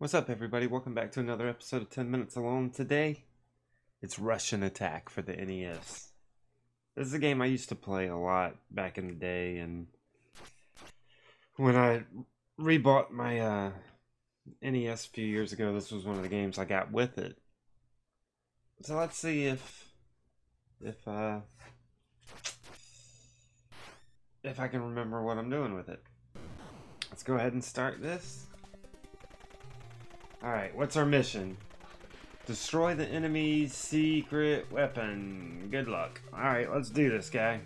What's up, everybody? Welcome back to another episode of 10 Minutes Alone. Today, it's Rush'n Attack for the NES. This is a game I used to play a lot back in the day, and when I rebought my uh, NES a few years ago, this was one of the games I got with it. So let's see if if uh, if I can remember what I'm doing with it. Let's go ahead and start this. Alright, what's our mission? Destroy the enemy's secret weapon. Good luck. Alright, let's do this, guy.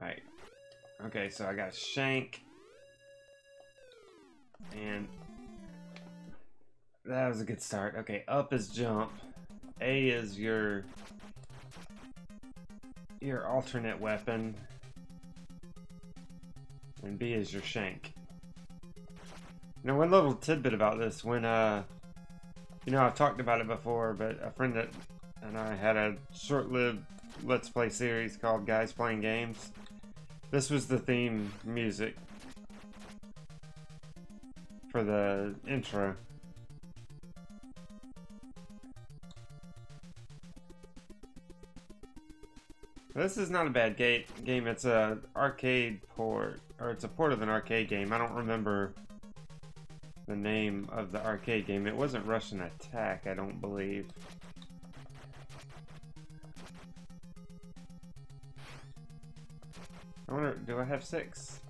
Alright. Okay, so I got Shank. And that was a good start. Okay, up is jump. A is your your alternate weapon. And B is your shank. Now, one little tidbit about this, when, uh, you know, I've talked about it before, but a friend that and I had a short-lived Let's Play series called Guys Playing Games. This was the theme music for the intro. This is not a bad game. It's a arcade port, or it's a port of an arcade game. I don't remember the name of the arcade game. It wasn't Rush'n Attack, I don't believe. I wonder, do I have six?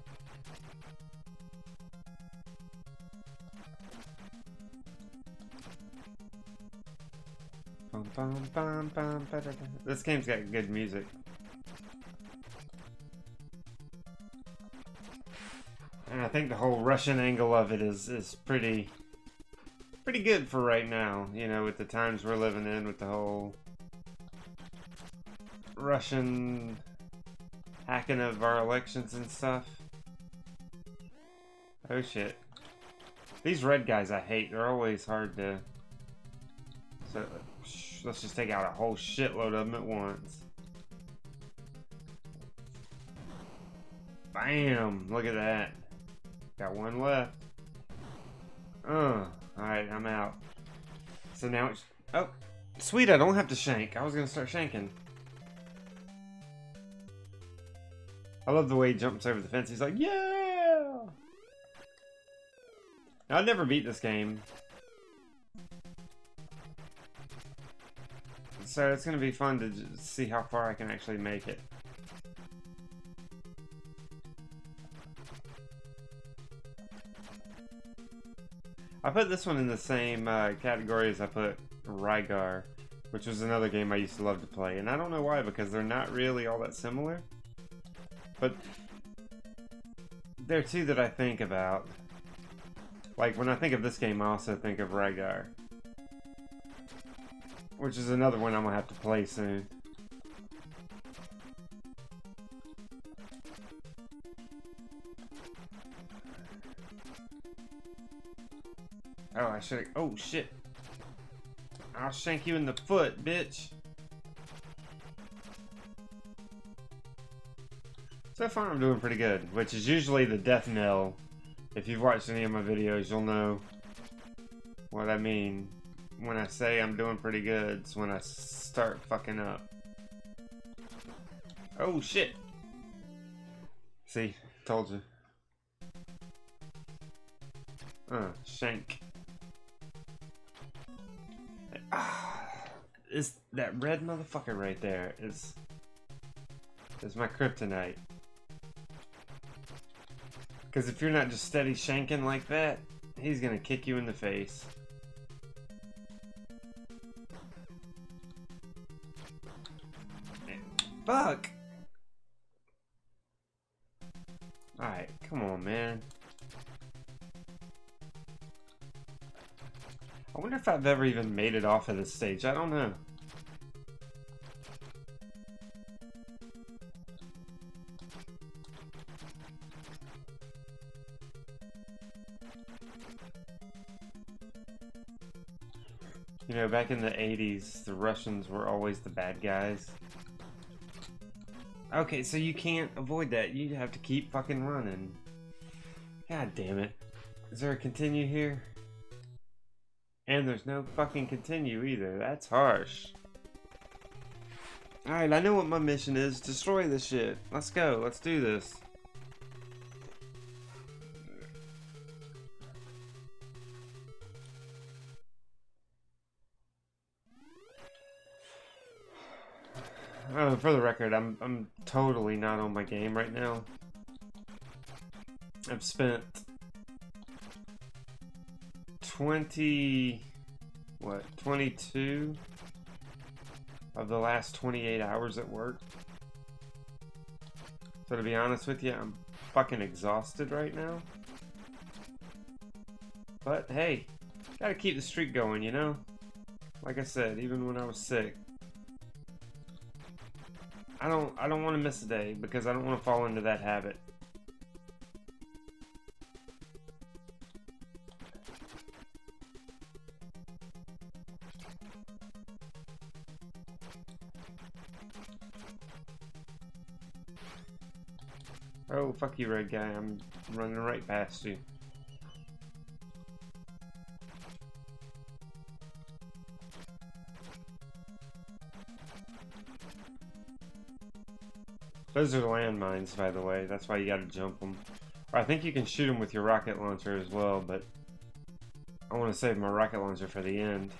This game's got good music. Think the whole Russian angle of it is is pretty pretty good for right now, you know, with the times we're living in with the whole Russian hacking of our elections and stuff. Oh shit. These red guys I hate, they're always hard to so let's just take out a whole shitload of them at once. Bam! Look at that. Got one left. Uh, alright, I'm out. So now it's... Oh, sweet, I don't have to shank. I was going to start shanking. I love the way he jumps over the fence. He's like, yeah! I'd never beat this game. So it's going to be fun to see how far I can actually make it. I put this one in the same uh, category as I put Rygar, which was another game I used to love to play. And I don't know why, because they're not really all that similar. But they're two that I think about. Like, when I think of this game, I also think of Rygar. Which is another one I'm going to have to play soon. Oh, I should Oh, shit. I'll shank you in the foot, bitch. So far, I'm doing pretty good, which is usually the death knell. If you've watched any of my videos, you'll know what I mean. When I say I'm doing pretty good, it's when I start fucking up. Oh, shit. See, told you. Uh, shank. Is that red motherfucker right there is is my kryptonite. Because if you're not just steady shanking like that, he's gonna kick you in the face. Fuck! I wonder if I've ever even made it off of this stage. I don't know. You know, back in the 80s, the Russians were always the bad guys. Okay, so you can't avoid that. You have to keep fucking running. God damn it. Is there a continue here? And there's no fucking continue either. That's harsh. Alright, I know what my mission is. Destroy this shit. Let's go. Let's do this. Uh, for the record, I'm I'm totally not on my game right now. I've spent 20 what 22 of the last 28 hours at work? So to be honest with you i'm fucking exhausted right now. But hey gotta keep the streak going you know? Like i said even when i was sick i don't i don't want to miss a day because i don't want to fall into that habit You, red guy. I'm running right past you. Those are landmines, by the way. That's why you gotta jump them. I think you can shoot them with your rocket launcher as well, but I want to save my rocket launcher for the end.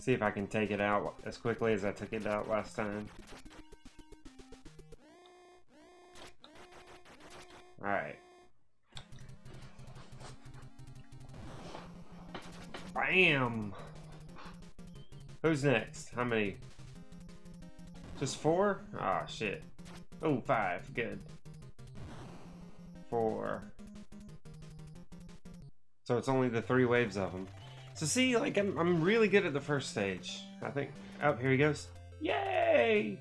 See if I can take it out as quickly as I took it out last time. Who's next? How many? Just four? Ah, oh, shit. Oh, five. Good. Four. So it's only the three waves of them. So see, like, I'm, I'm really good at the first stage. I think... Oh, here he goes. Yay!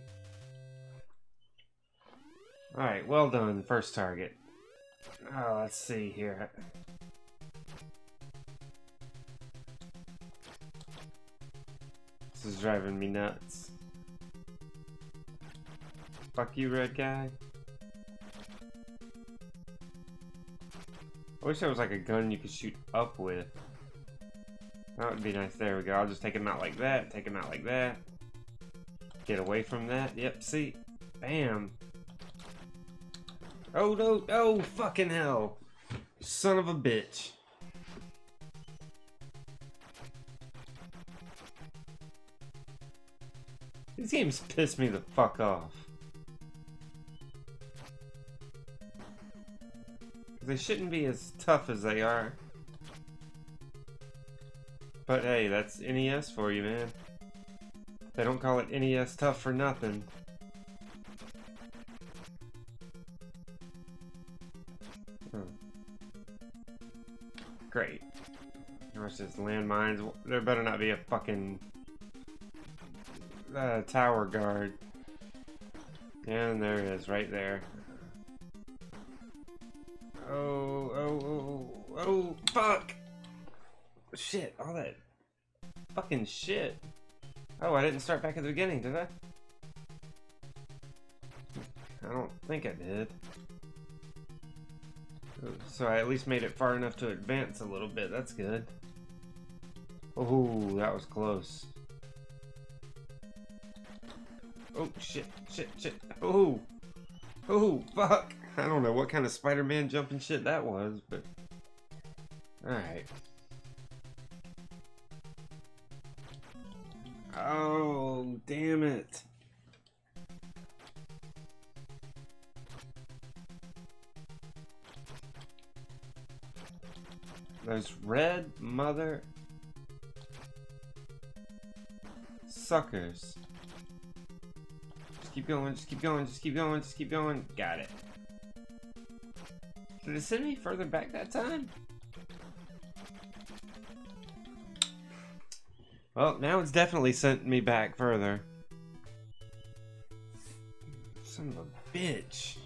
Alright, well done, first target. Oh, let's see here. Is driving me nuts. Fuck you, red guy. I wish there was like a gun you could shoot up with. That would be nice. There we go. I'll just take him out like that. Take him out like that. Get away from that. Yep, see? Bam. Oh no, oh fucking hell. Son of a bitch. These games piss me the fuck off. They shouldn't be as tough as they are. But hey, that's NES for you, man. They don't call it NES tough for nothing. Hmm. Great. There's just landmines. There better not be a fucking tower guard. And there it is, right there. Oh, oh, oh, oh, oh, fuck! Shit, all that fucking shit. Oh, I didn't start back at the beginning, did I? I don't think I did. So I at least made it far enough to advance a little bit. That's good. Oh, that was close. Oh, shit, shit, shit. Oh, oh, fuck. I don't know what kind of Spider-Man jumping shit that was, but... Alright. Oh, damn it. Those red mother suckers. Keep going, just keep going, just keep going, just keep going. Got it. Did it send me further back that time? Well, now it's definitely sent me back further. Son of a bitch.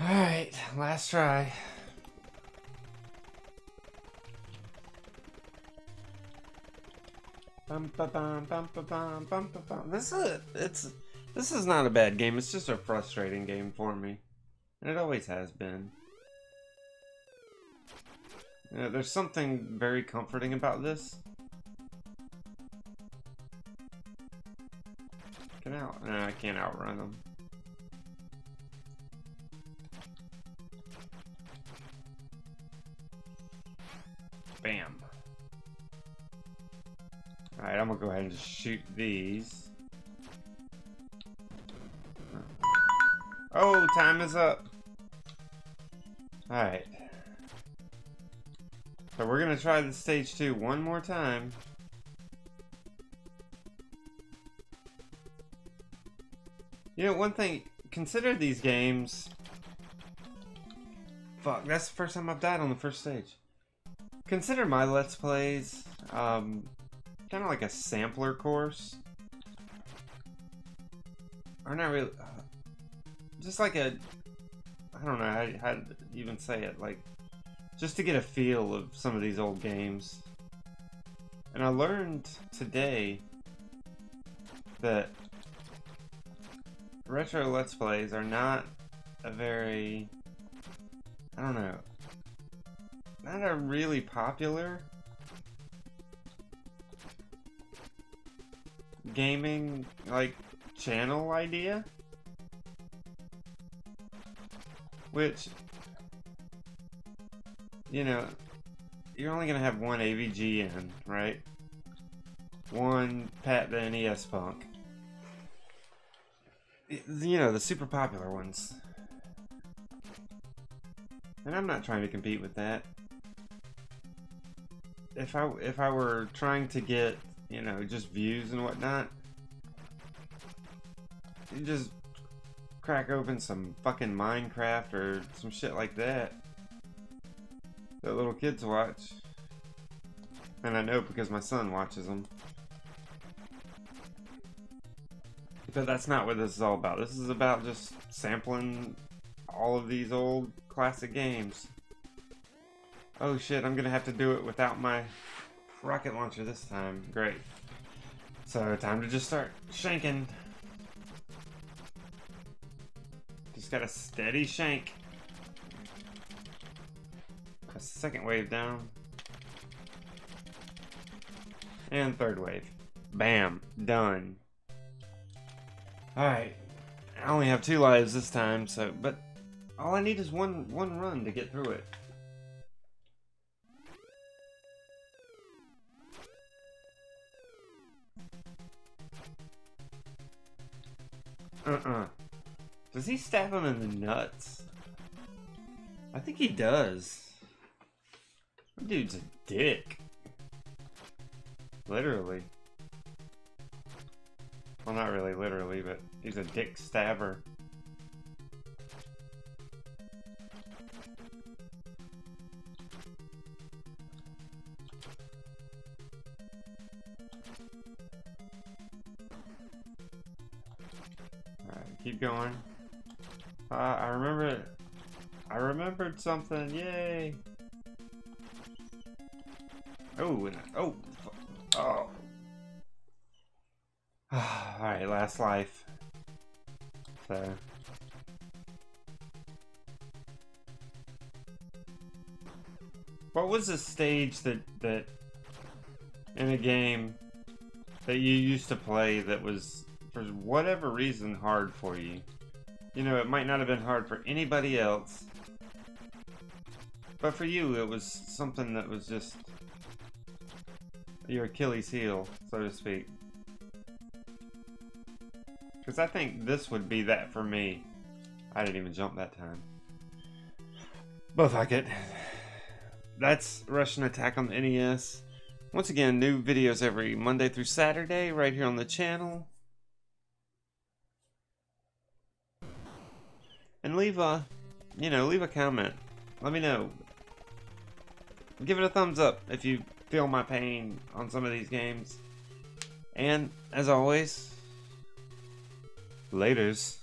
Alright, last try. This is a, it's This is not a bad game, it's just a frustrating game for me. And it always has been. Know, there's something very comforting about this. Can out? No, I can't outrun them. Bam. Alright, I'm gonna go ahead and shoot these. Oh, time is up. Alright. So we're gonna try the stage two one more time. You know, one thing, consider these games... Fuck, that's the first time I've died on the first stage. Consider my Let's Plays, um, kind of like a sampler course. Or not really, uh, just like a, I don't know how, how to even say it, like, just to get a feel of some of these old games. And I learned today that retro Let's Plays are not a very, I don't know, not a really popular gaming, like, channel idea. Which, you know, you're only going to have one AVG in, right? One Pat the NES Punk you know, the super popular ones. And I'm not trying to compete with that. If I if I were trying to get, you know, just views and whatnot, you just crack open some fucking Minecraft or some shit like that that little kids watch. And I know because my son watches them. But that's not what this is all about. This is about just sampling all of these old classic games. Oh shit, I'm gonna have to do it without my rocket launcher this time. Great. So, time to just start shanking. Just got a steady shank. A second wave down. And third wave. Bam. Done. Alright. I only have two lives this time, so but all I need is one one run to get through it. Uh-uh. Does he stab him in the nuts? I think he does. dude's a dick. Literally. Well, not really literally, but he's a dick stabber. Keep going. Uh, I remember... I remembered something, yay! Oh, and I, oh, oh, Alright, last life. So. What was the stage that, that in a game that you used to play that was, for whatever reason, hard for you? You know, it might not have been hard for anybody else, but for you, it was something that was just your Achilles heel, so to speak. Because I think this would be that for me. I didn't even jump that time. But fuck it. That's Rush'n Attack on the NES. Once again, new videos every Monday through Saturday right here on the channel. And leave a, you know, leave a comment. Let me know. Give it a thumbs up if you feel my pain on some of these games. And, as always, Laters.